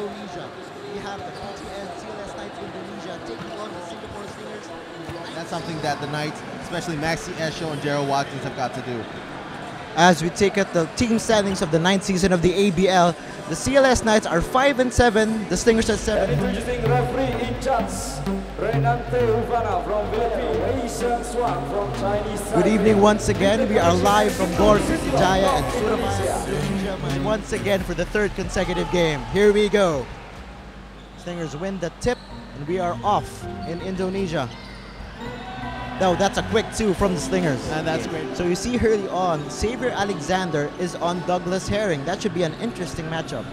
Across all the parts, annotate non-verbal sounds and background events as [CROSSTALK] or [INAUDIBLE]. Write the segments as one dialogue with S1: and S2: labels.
S1: Indonesia. We have the BTN CLS Knights Indonesia taking on the Singapore Slingers.
S2: That's something that the Knights, especially Maxie Esho and Gerald Watkins, have got to do.
S1: As we take at the team standings of the ninth season of the ABL, the CLS Knights are 5 and 7, the Slingers are 7.
S3: Introducing referee in charge, Uvana from Philippines, Asian Swan from Chinese
S1: Good evening once again. We are live from Gor Jaya and Surabaya, Indonesia, once again for the third consecutive game. Here we go. Slingers win the tip, and we are off in Indonesia. No, that's a quick two from the Slingers.
S2: And that's great.
S1: So you see early on, Xavier Alexander is on Douglas Herring. That should be an interesting matchup.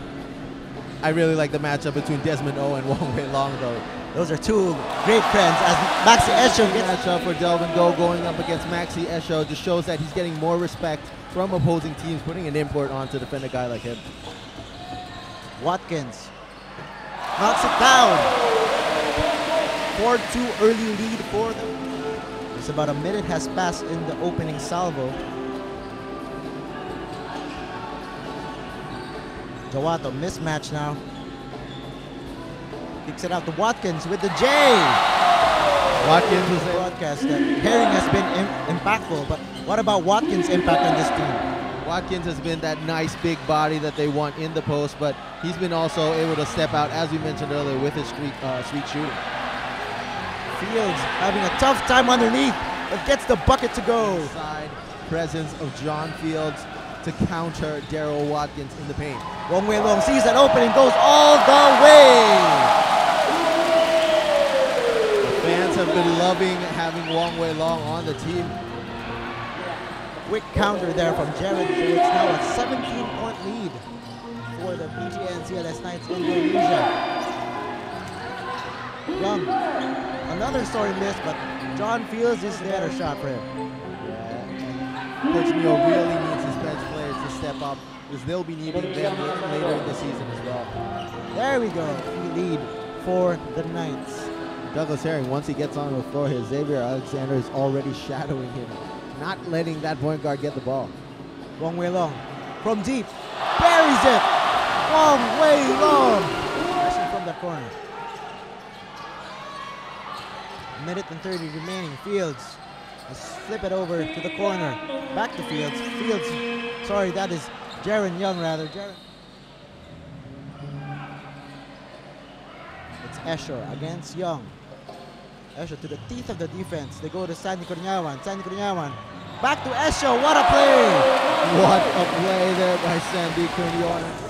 S2: I really like the matchup between Desmond O and [LAUGHS] Wong Wei Long, though.
S1: Those are two great friends as Maxie Esho gets
S2: matchup for Delvin Goh going up against Maxie Esho just shows that he's getting more respect from opposing teams, putting an import on to defend a guy like him.
S1: Watkins knocks it down. 4-2 early lead for them. Just about a minute has passed in the opening salvo. Jawato mismatch now. Kicks it out to Watkins with the J.
S2: Watkins was
S1: broadcast that Herring has been Im impactful, but what about Watkins' impact on this team?
S2: Watkins has been that nice big body that they want in the post, but he's been also able to step out, as we mentioned earlier, with his street, uh, sweet shooting.
S1: Fields having a tough time underneath, but gets the bucket to go.
S2: Side presence of John Fields to counter Darryl Watkins in the paint.
S1: Wong Wei Long sees that opening, goes all the way.
S2: The fans have been loving having Wong Wei Long on the team.
S1: Quick counter there from Jared, so it's now a 17-point lead for the CLS Knights Indonesia. Young, another story miss, but John Fields is there to shot for him.
S2: Yeah, Coach Neal really needs his bench players to step up because they'll be needing them later in the season as well.
S1: There we go, we lead for the Knights.
S2: Douglas Herring, once he gets on the floor here, Xavier Alexander is already shadowing him, not letting that point guard get the ball.
S1: Wong Wei Long from deep, buries it. Wong Wei Long, crashing from the corner. Minute and 30 remaining. Fields, let's flip it over to the corner. Back to Fields. Fields, sorry, that is Jaron Young rather. Jaron. It's Esho against Young. Esho to the teeth of the defense. They go to Sandy Kurniawan. Sandy Kurniawan. Back to Esho. What a play!
S2: What a play there by Sandy
S1: Kurniawan.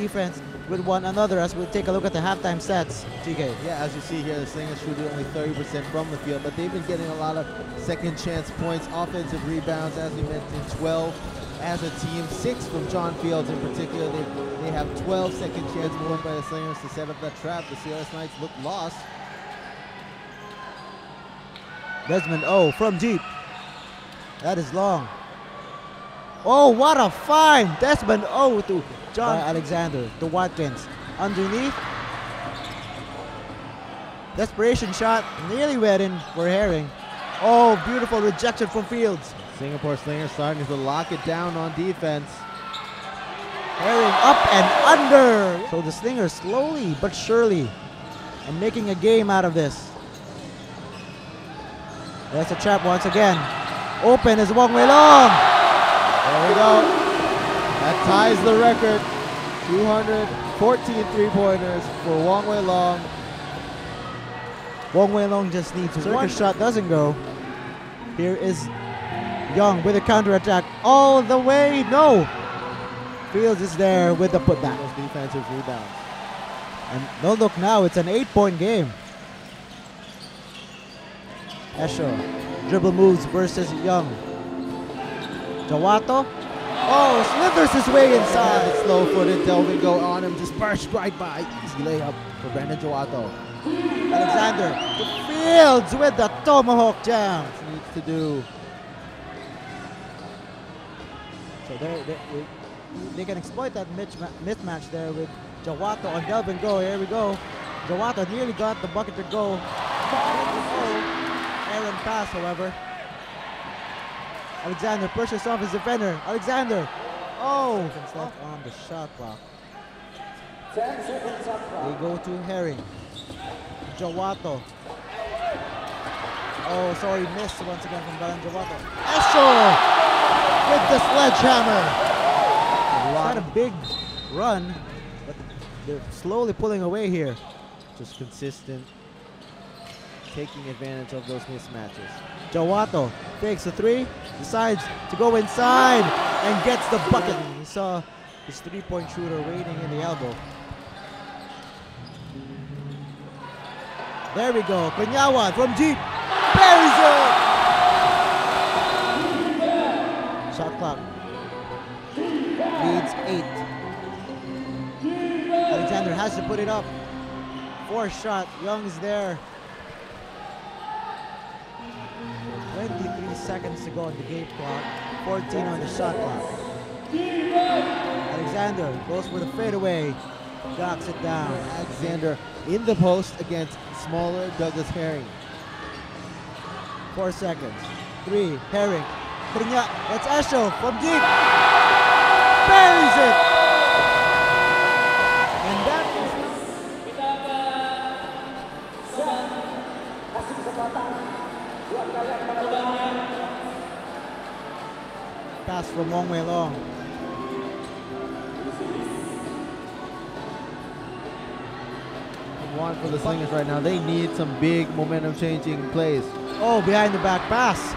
S1: Defense with one another as we take a look at the halftime stats. GK.
S2: Yeah, as you see here, the Slingers shooting only 30% from the field, but they've been getting a lot of second chance points, offensive rebounds, as we mentioned, 12 as a team, six from John Fields in particular. They, they have 12 second chance points by the Slingers to set up that trap. The CLS Knights look lost.
S1: Desmond O from deep. That is long. Oh, what a find! Desmond O to John Alexander to Watkins. Underneath. Desperation shot. Nearly wet in for Herring. Oh, beautiful rejection from Fields.
S2: Singapore Slingers starting to lock it down on defense.
S1: Herring up and under. So the Slingers slowly but surely are making a game out of this. There's a trap once again. Open is Wong Wei Long.
S2: There we go. That ties the record. 214 three-pointers for Wong Wei Long.
S1: Wong Wei Long just needs one shot, doesn't go. Here is Young with a counterattack all the way. No. Fields is there with the putback.
S2: Those defensive rebounds.
S1: And no look now, it's an eight-point game. Esho, dribble moves versus Young. Jawato. Oh, slithers his way inside.
S2: Slow-footed Delvin Goh on him, just burst right by. Easy layup for Brandon Jawato.
S1: Alexander Fields with the tomahawk jam.
S2: Needs to do.
S1: So they they they can exploit that mismatch there with Jawato on Delvin Goh. Here we go. Jawato nearly got the bucket to go. Aaron pass, however. Alexander pushes off his defender. Alexander. Oh, seconds left on the shot clock.
S3: 10 seconds
S1: They go to Herring. Jawato. Oh, sorry, missed once again from Brandon Jawato. Esho with the sledgehammer. It's not a big run, but they're slowly pulling away here.
S2: Just consistent, taking advantage of those mismatches.
S1: Jawato fakes a three, decides to go inside and gets the bucket. He saw his three-point shooter waiting in the elbow. There we go. Kurniawan from deep. Buries it! Shot clock. Leads eight. Alexander has to put it up. Four shot. Young's there. Seconds to go on the game clock. 14 on the shot clock. Alexander goes for the fadeaway. Knocks it down.
S2: Alexander in the post against smaller Douglas Herring.
S1: Four seconds. Three. Herring. That's Esho from deep. Buries it. And that is pass from Wong Wei Long.
S2: One for the Slingers right now. They need some big momentum changing plays.
S1: Oh, behind the back pass.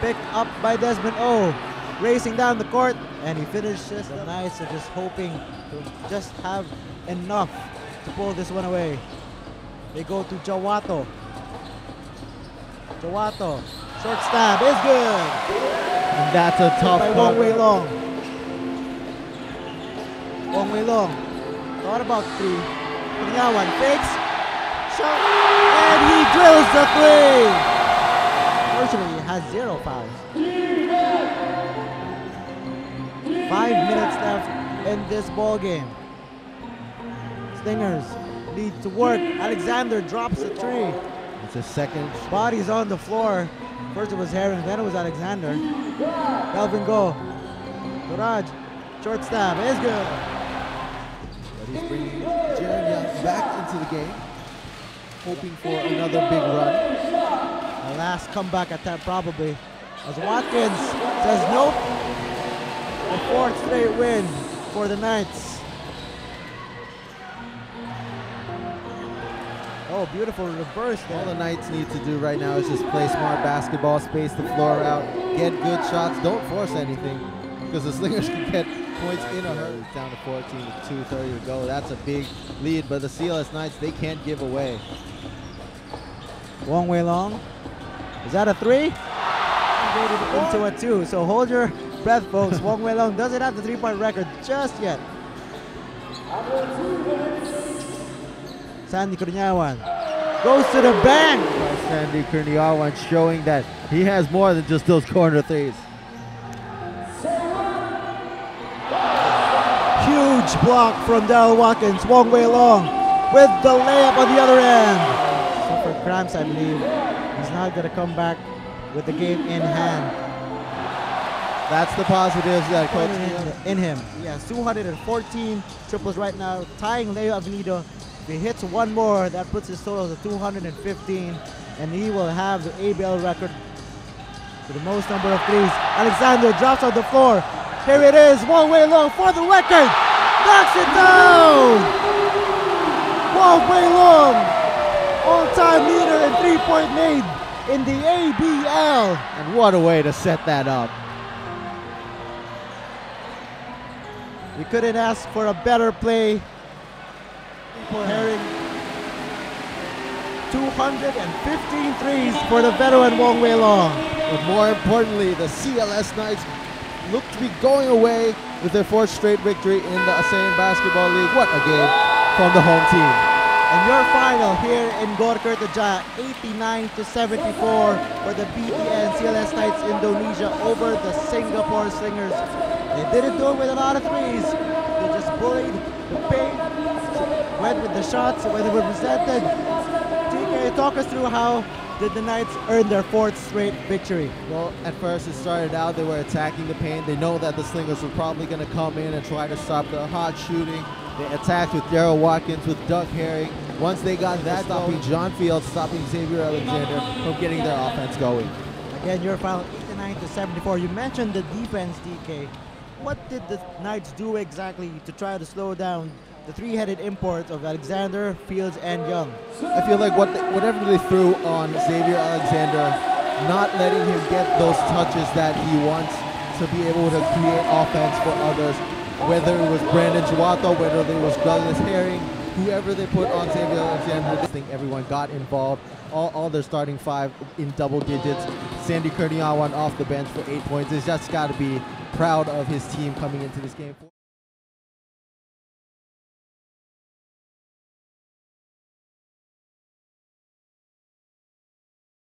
S1: Picked up by Desmond O. Racing down the court. And he finishes the Knights are just hoping to just have enough to pull this one away. They go to Jawato. Jawato. Short stab is good.
S2: And that's a tough
S1: by Wong Wei. Long. Wong Wei Long. Thought about three. Kurniawan fakes. Shot. And he drills the three. Fortunately, he has zero fouls. Five minutes left in this ball game. Slingers need to work. Alexander drops a three.
S2: It's a second.
S1: Bodies on the floor. First it was Herring, then it was Alexander. Calvin go. Duraj. Short stab. It's good.
S2: But he's bringing Jared Young back into the game, hoping for another big run.
S1: A last comeback attempt probably. As Watkins says nope. The fourth straight win for the Knights. Oh, beautiful reverse
S2: All the. Knights need to do right now is just play smart basketball, space the floor out, get good shots, don't force anything, because the Slingers [LAUGHS] can get points in a hurry. It's down to 14 with 2.30 to go. That's a big lead, but the CLS Knights, they can't give away.
S1: Wong Wei Long. Is that a three? Into a two. So hold your breath, folks. Wong Wei Long doesn't have the three-point record just yet. Sandy Kurniawan goes to the bank.
S2: By Sandy Kurniawan showing that he has more than just those corner threes.
S1: Huge block from Darryl Watkins. Wong Wei Long with the layup on the other end. Suffered cramps, I believe. He's not going to come back with the game in hand.
S2: That's the positives that Coach
S1: in, him. Has 214 triples right now, tying Leo Avenido. If he hits one more, that puts his total to 215, and he will have the ABL record for the most number of threes. Alexander drops on the floor. Here it is, Wong Wei Long for the record. Knocks it down. Wong Wei Long. All-time leader in three-point made in the ABL.
S2: And what a way to set that up.
S1: We couldn't ask for a better play for Herring. 215 threes for the veteran Wong Wei Long.
S2: But more importantly, the CLS Knights look to be going away with their fourth straight victory in the ASEAN Basketball League. What a game from the home team.
S1: And your final here in GOR Kertajaya, 89 to 74 for the BTN CLS Knights Indonesia over the Singapore Slingers. They didn't do it with a lot of threes. They just bullied the paint, went with the shots when they were presented. TK talk us through how did the Knights earn their fourth straight victory?
S2: Well, at first it started out, they were attacking the paint. They know that the Slingers were probably going to come in and try to stop the hot shooting. They attacked with Darryl Watkins, with Doug Herring. Once they got that stopping John Fields, stopping Xavier Alexander from getting their offense going.
S1: Again, your final 89 to 74. You mentioned the defense, DK. What did the Knights do exactly to try to slow down the three-headed import of Alexander, Fields, and Young?
S2: I feel like what they, whatever they threw on Xavier Alexander, not letting him get those touches that he wants to be able to create offense for others, whether it was Brandon Jawato, whether it was Douglas Herring, whoever they put on Xavier Alexander, I think everyone got involved. All, all their starting five in double digits. Sandy Kurniawan off the bench for eight points. He's just got to be proud of his team coming into this game.